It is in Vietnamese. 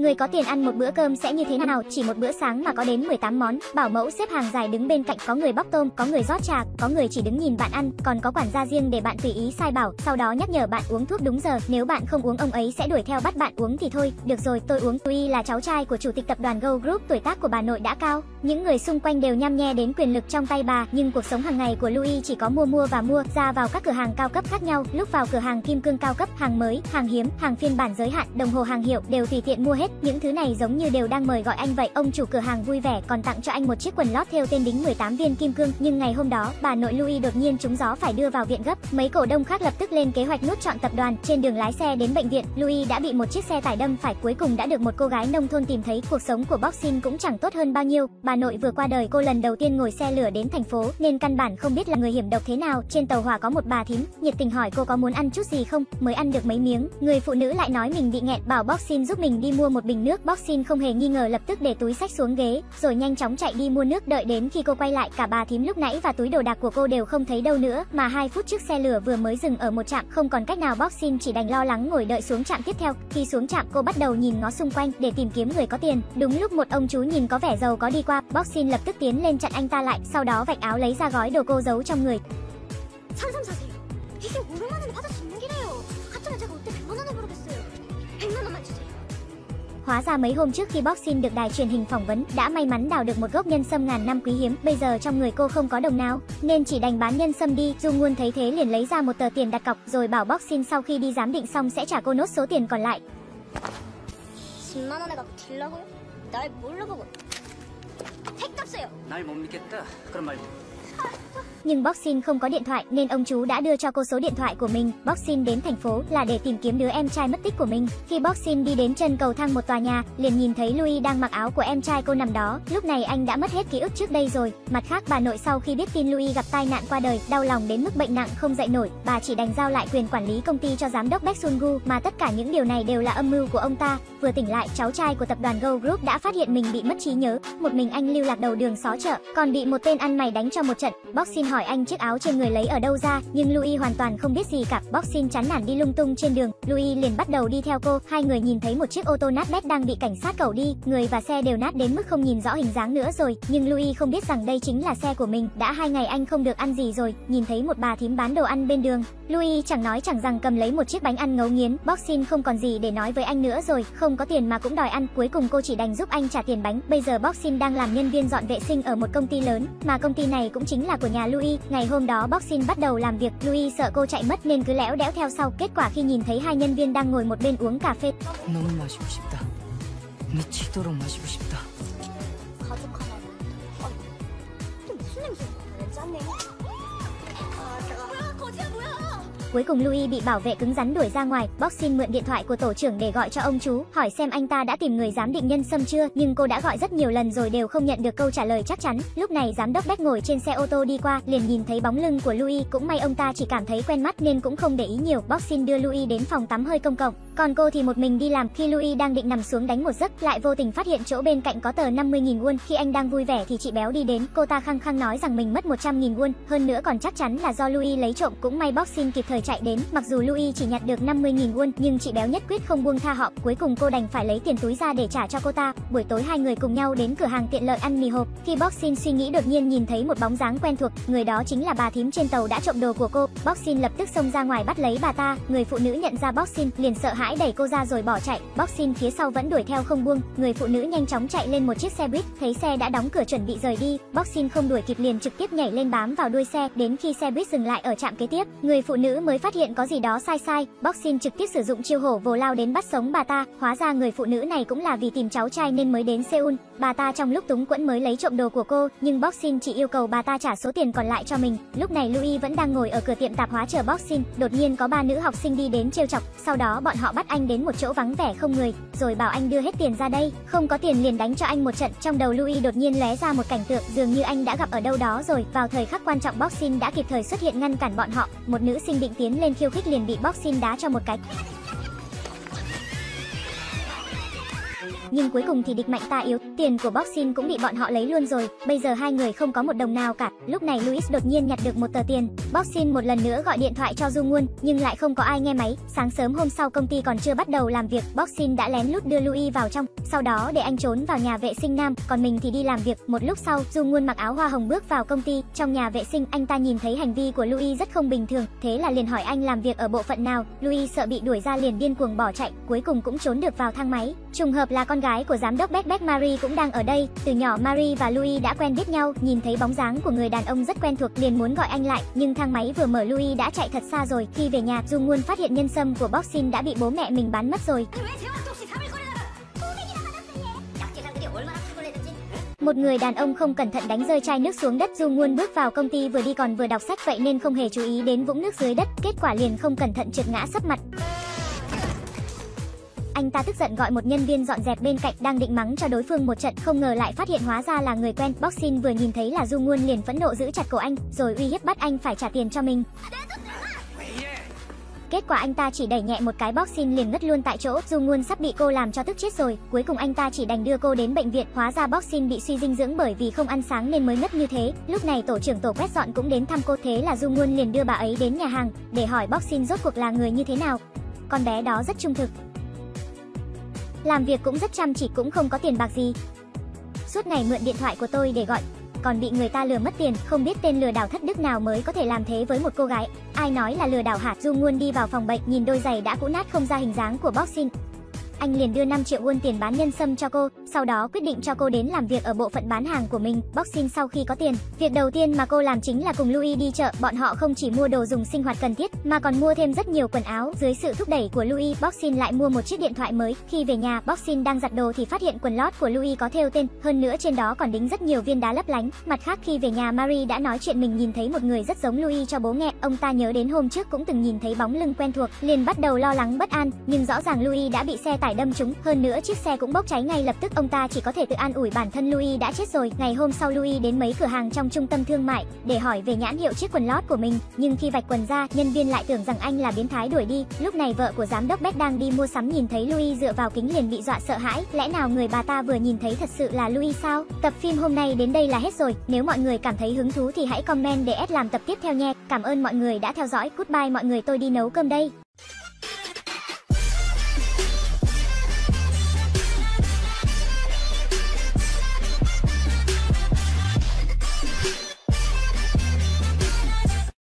Người có tiền ăn một bữa cơm sẽ như thế nào? Chỉ một bữa sáng mà có đến 18 món. Bảo mẫu xếp hàng dài đứng bên cạnh, có người bóc tôm, có người rót trà, có người chỉ đứng nhìn bạn ăn, còn có quản gia riêng để bạn tùy ý sai bảo, sau đó nhắc nhở bạn uống thuốc đúng giờ. Nếu bạn không uống ông ấy sẽ đuổi theo bắt bạn uống thì thôi. Được rồi, tôi uống. Tuy là cháu trai của chủ tịch tập đoàn Go Group, tuổi tác của bà nội đã cao, những người xung quanh đều nham nhe đến quyền lực trong tay bà, nhưng cuộc sống hàng ngày của Louis chỉ có mua mua và mua, ra vào các cửa hàng cao cấp khác nhau, lúc vào cửa hàng kim cương cao cấp, hàng mới, hàng hiếm, hàng phiên bản giới hạn, đồng hồ hàng hiệu đều tùy tiện mua hết. Những thứ này giống như đều đang mời gọi anh vậy. Ông chủ cửa hàng vui vẻ còn tặng cho anh một chiếc quần lót theo tên đính 18 viên kim cương, nhưng ngày hôm đó, bà nội Louis đột nhiên trúng gió phải đưa vào viện gấp. Mấy cổ đông khác lập tức lên kế hoạch nút chọn tập đoàn. Trên đường lái xe đến bệnh viện, Louis đã bị một chiếc xe tải đâm phải, cuối cùng đã được một cô gái nông thôn tìm thấy. Cuộc sống của Boxin cũng chẳng tốt hơn bao nhiêu. Bà bà nội vừa qua đời, cô lần đầu tiên ngồi xe lửa đến thành phố nên căn bản không biết là người hiểm độc thế nào. Trên tàu hỏa có một bà thím, nhiệt tình hỏi cô có muốn ăn chút gì không, mới ăn được mấy miếng. Người phụ nữ lại nói mình bị nghẹn, bảo Boxin giúp mình đi mua một bình nước. Boxin không hề nghi ngờ lập tức để túi sách xuống ghế, rồi nhanh chóng chạy đi mua nước. Đợi đến khi cô quay lại, cả bà thím lúc nãy và túi đồ đạc của cô đều không thấy đâu nữa, mà hai phút trước xe lửa vừa mới dừng ở một trạm, không còn cách nào Boxin chỉ đành lo lắng ngồi đợi xuống trạm tiếp theo. Khi xuống trạm, cô bắt đầu nhìn ngó xung quanh để tìm kiếm người có tiền. Đúng lúc một ông chú nhìn có vẻ giàu có đi qua, Boxin lập tức tiến lên chặn anh ta lại, sau đó vạch áo lấy ra gói đồ cô giấu trong người. 삼삼 사세요. 이게 500만 원에 받을 수 있는 길이에요. 하여튼 제가 어때 100만 원을 모르겠어요. 100만 원만 주세요. Hóa ra mấy hôm trước khi Boxin được đài truyền hình phỏng vấn, đã may mắn đào được một gốc nhân sâm ngàn năm quý hiếm, bây giờ trong người cô không có đồng nào, nên chỉ đành bán nhân sâm đi. Du Nguồn thấy thế liền lấy ra một tờ tiền đặt cọc, rồi bảo Boxin sau khi đi giám định xong sẽ trả cô nốt số tiền còn lại. 10만 원에 갖고 딜라고요? 날 뭘로 보고? 택 값어요. 날 못 믿겠다. 그런 말도. Nhưng Boxin không có điện thoại nên ông chú đã đưa cho cô số điện thoại của mình. Boxin đến thành phố là để tìm kiếm đứa em trai mất tích của mình. Khi Boxin đi đến chân cầu thang một tòa nhà, liền nhìn thấy Louis đang mặc áo của em trai cô nằm đó. Lúc này anh đã mất hết ký ức trước đây rồi. Mặt khác bà nội sau khi biết tin Louis gặp tai nạn qua đời, đau lòng đến mức bệnh nặng không dậy nổi, bà chỉ đành giao lại quyền quản lý công ty cho giám đốc Baek Sun Gu, mà tất cả những điều này đều là âm mưu của ông ta. Vừa tỉnh lại, cháu trai của tập đoàn Go Group đã phát hiện mình bị mất trí nhớ, một mình anh lưu lạc đầu đường xó chợ, còn bị một tên ăn mày đánh cho một trận. Boxin hỏi anh chiếc áo trên người lấy ở đâu ra, nhưng Louis hoàn toàn không biết gì cả. Boxin chán nản đi lung tung trên đường, Louis liền bắt đầu đi theo cô. Hai người nhìn thấy một chiếc ô tô nát bét đang bị cảnh sát cẩu đi, người và xe đều nát đến mức không nhìn rõ hình dáng nữa rồi. Nhưng Louis không biết rằng đây chính là xe của mình. Đã hai ngày anh không được ăn gì rồi, nhìn thấy một bà thím bán đồ ăn bên đường. Louis chẳng nói chẳng rằng cầm lấy một chiếc bánh ăn ngấu nghiến. Boxin không còn gì để nói với anh nữa rồi, không có tiền mà cũng đòi ăn. Cuối cùng cô chỉ đành giúp anh trả tiền bánh. Bây giờ Boxin đang làm nhân viên dọn vệ sinh ở một công ty lớn, mà công ty này cũng chính là của nhà Louis. Ngày hôm đó Boxin bắt đầu làm việc, Louis sợ cô chạy mất nên cứ lẽo đẽo theo sau. Kết quả khi nhìn thấy hai nhân viên đang ngồi một bên uống cà phê, Cuối cùng Louis bị bảo vệ cứng rắn đuổi ra ngoài, Boxin mượn điện thoại của tổ trưởng để gọi cho ông chú, hỏi xem anh ta đã tìm người giám định nhân xâm chưa, nhưng cô đã gọi rất nhiều lần rồi đều không nhận được câu trả lời chắc chắn. Lúc này giám đốc Beck ngồi trên xe ô tô đi qua, liền nhìn thấy bóng lưng của Louis, cũng may ông ta chỉ cảm thấy quen mắt nên cũng không để ý nhiều. Boxin đưa Louis đến phòng tắm hơi công cộng, còn cô thì một mình đi làm. Khi Louis đang định nằm xuống đánh một giấc, lại vô tình phát hiện chỗ bên cạnh có tờ 50.000 won. Khi anh đang vui vẻ thì chị béo đi đến, cô ta khăng khăng nói rằng mình mất 100.000 won, hơn nữa còn chắc chắn là do Louis lấy trộm. Cũng may Boxin kịp thời chạy đến, mặc dù Louis chỉ nhặt được 50.000 won, nhưng chị béo nhất quyết không buông tha họ. Cuối cùng cô đành phải lấy tiền túi ra để trả cho cô ta. Buổi tối hai người cùng nhau đến cửa hàng tiện lợi ăn mì hộp. Khi Boxin suy nghĩ đột nhiên nhìn thấy một bóng dáng quen thuộc, người đó chính là bà thím trên tàu đã trộm đồ của cô. Boxin lập tức xông ra ngoài bắt lấy bà ta. Người phụ nữ nhận ra Boxin liền sợ hãi đẩy cô ra rồi bỏ chạy. Boxin phía sau vẫn đuổi theo không buông. Người phụ nữ nhanh chóng chạy lên một chiếc xe buýt, thấy xe đã đóng cửa chuẩn bị rời đi. Boxin không đuổi kịp liền trực tiếp nhảy lên bám vào đuôi xe. Đến khi xe buýt dừng lại ở trạm kế tiếp, người phụ nữ mới phát hiện có gì đó sai sai. Boxin trực tiếp sử dụng chiêu hổ vồ lao đến bắt sống bà ta. Hóa ra người phụ nữ này cũng là vì tìm cháu trai nên mới đến Seoul. Bà ta trong lúc túng quẫn mới lấy trộm đồ của cô, nhưng Boxin chỉ yêu cầu bà ta trả số tiền còn lại cho mình. Lúc này Louis vẫn đang ngồi ở cửa tiệm tạp hóa chờ Boxin, đột nhiên có ba nữ học sinh đi đến trêu chọc, sau đó bọn họ bắt anh đến một chỗ vắng vẻ không người, rồi bảo anh đưa hết tiền ra đây. Không có tiền liền đánh cho anh một trận. Trong đầu Louis đột nhiên lóe ra một cảnh tượng dường như anh đã gặp ở đâu đó rồi. Vào thời khắc quan trọng Boxin đã kịp thời xuất hiện ngăn cản bọn họ. Một nữ sinh định tiến lên khiêu khích liền bị Boxin đá cho một cái. Nhưng cuối cùng thì địch mạnh ta yếu, tiền của Boxing cũng bị bọn họ lấy luôn rồi, bây giờ hai người không có một đồng nào cả. Lúc này Louis đột nhiên nhặt được một tờ tiền, Boxing một lần nữa gọi điện thoại cho Du Nguồn, nhưng lại không có ai nghe máy. Sáng sớm hôm sau công ty còn chưa bắt đầu làm việc, Boxing đã lén lút đưa Louis vào trong, sau đó để anh trốn vào nhà vệ sinh nam, còn mình thì đi làm việc. Một lúc sau, Du Nguồn mặc áo hoa hồng bước vào công ty, trong nhà vệ sinh anh ta nhìn thấy hành vi của Louis rất không bình thường, thế là liền hỏi anh làm việc ở bộ phận nào. Louis sợ bị đuổi ra liền điên cuồng bỏ chạy, cuối cùng cũng trốn được vào thang máy. Trùng hợp là con gái của giám đốc Beck Marie cũng đang ở đây. Từ nhỏ Marie và Louis đã quen biết nhau, nhìn thấy bóng dáng của người đàn ông rất quen thuộc liền muốn gọi anh lại, nhưng thang máy vừa mở Louis đã chạy thật xa rồi. Khi về nhà, Dung Nguồn phát hiện nhân sâm của Boxin đã bị bố mẹ mình bán mất rồi. Một người đàn ông không cẩn thận đánh rơi chai nước xuống đất Du Nguồn bước vào công ty vừa đi còn vừa đọc sách vậy nên không hề chú ý đến vũng nước dưới đất, kết quả liền không cẩn thận trượt ngã sấp mặt. Anh ta tức giận gọi một nhân viên dọn dẹp bên cạnh đang định mắng cho đối phương một trận, không ngờ lại phát hiện hóa ra là người quen. Boxing vừa nhìn thấy là Du Nguồn liền phẫn nộ giữ chặt cổ anh, rồi uy hiếp bắt anh phải trả tiền cho mình. Kết quả anh ta chỉ đẩy nhẹ một cái Boxing liền ngất luôn tại chỗ, Du Nguồn sắp bị cô làm cho tức chết rồi, cuối cùng anh ta chỉ đành đưa cô đến bệnh viện, hóa ra Boxing bị suy dinh dưỡng bởi vì không ăn sáng nên mới ngất như thế. Lúc này tổ trưởng tổ quét dọn cũng đến thăm cô, thế là Du Nguồn liền đưa bà ấy đến nhà hàng để hỏi Boxing rốt cuộc là người như thế nào. Con bé đó rất trung thực. Làm việc cũng rất chăm chỉ cũng không có tiền bạc gì. Suốt ngày mượn điện thoại của tôi để gọi, còn bị người ta lừa mất tiền, không biết tên lừa đảo thất đức nào mới có thể làm thế với một cô gái. Ai nói là lừa đảo hả? Du Nguồn đi vào phòng bệnh, nhìn đôi giày đã cũ nát không ra hình dáng của Boxing. Anh liền đưa 5 triệu won tiền bán nhân sâm cho cô, sau đó quyết định cho cô đến làm việc ở bộ phận bán hàng của mình. Boxing sau khi có tiền, việc đầu tiên mà cô làm chính là cùng Louis đi chợ. Bọn họ không chỉ mua đồ dùng sinh hoạt cần thiết, mà còn mua thêm rất nhiều quần áo. Dưới sự thúc đẩy của Louis, Boxing lại mua một chiếc điện thoại mới. Khi về nhà, Boxing đang giặt đồ thì phát hiện quần lót của Louis có thêu tên, hơn nữa trên đó còn đính rất nhiều viên đá lấp lánh. Mặt khác khi về nhà, Marie đã nói chuyện mình nhìn thấy một người rất giống Louis cho bố nghe. Ông ta nhớ đến hôm trước cũng từng nhìn thấy bóng lưng quen thuộc, liền bắt đầu lo lắng bất an, nhưng rõ ràng Louis đã bị xe tải đâm chúng. hơn nữa chiếc xe cũng bốc cháy ngay lập tức ông ta chỉ có thể tự an ủi bản thân Louis đã chết rồi. Ngày hôm sau Louis đến mấy cửa hàng trong trung tâm thương mại để hỏi về nhãn hiệu chiếc quần lót của mình, nhưng khi vạch quần ra, nhân viên lại tưởng rằng anh là biến thái đuổi đi. Lúc này vợ của giám đốc Beck đang đi mua sắm nhìn thấy Louis dựa vào kính liền bị dọa sợ hãi, lẽ nào người bà ta vừa nhìn thấy thật sự là Louis sao? Tập phim hôm nay đến đây là hết rồi. Nếu mọi người cảm thấy hứng thú thì hãy comment để S làm tập tiếp theo nhé. Cảm ơn mọi người đã theo dõi. Goodbye mọi người, tôi đi nấu cơm đây.